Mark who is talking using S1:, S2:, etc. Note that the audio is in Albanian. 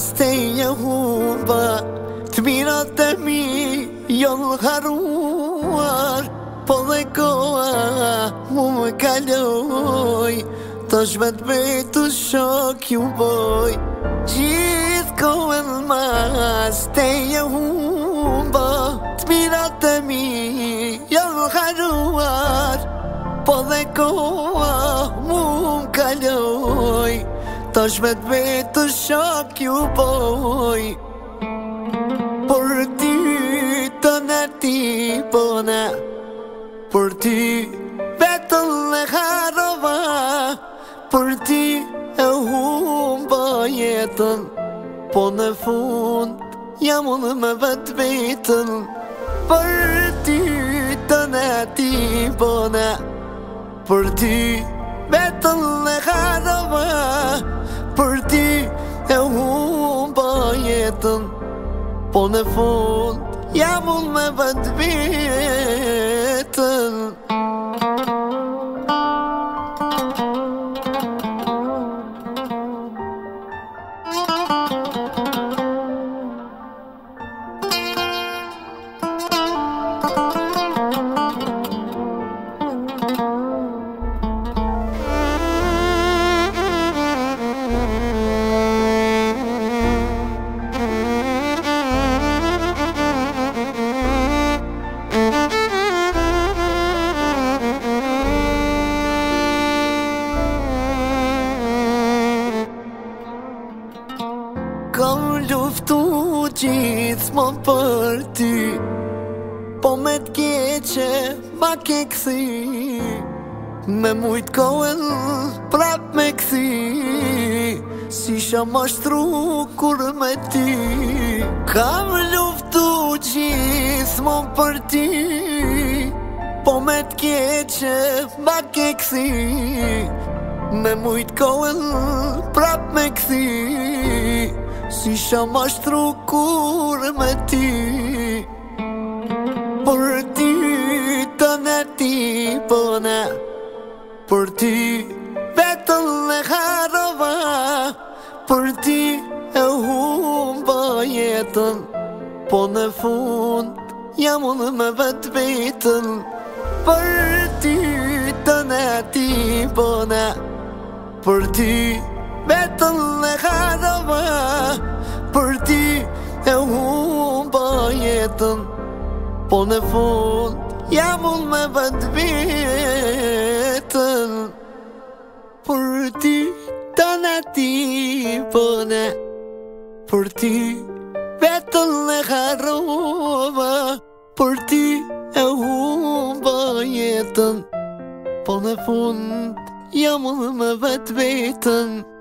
S1: pas të një humba Të mirat e mi jonë haruar Po dhe koha mu më kaloj Të shmet me të shok ju boj Gjithë kohën mas të një humba Të mirat e mi jonë haruar Po dhe koha mu më kaloj Tash me të vetë të shak ju boj Por ty të në ti pëne Por ty vetën e harova Por ty e hum pa jetën Po në fund jam unë me vetë vetën Por ty të në ti pëne Por ty vetën e harova për ti e humba jetën Po në fund jam unë me vetë vjetën luftu gjithë më për ty Po me t'ke ma ke kësi Me mujt kohen prap me kësi Si shë më shtru kur me ti Kam luftu gjithë më për ti Po me t'ke ma ke kësi Me mujt kohen prap me kësi Si shama shtrukur me ti Për ti të në ti pëne Për ti vetën në harova Për ti e humë për jetën Po në fund jam unë me vetë vetën Për ti të në ti pëne Për ti vetën në harova natën Po në fund Jam unë me vetë vetën Për ti Të në ti Po në Për ti Vetën në harrova Për ti E unë Po jetën Po në
S2: fund Jam unë me vetë vetën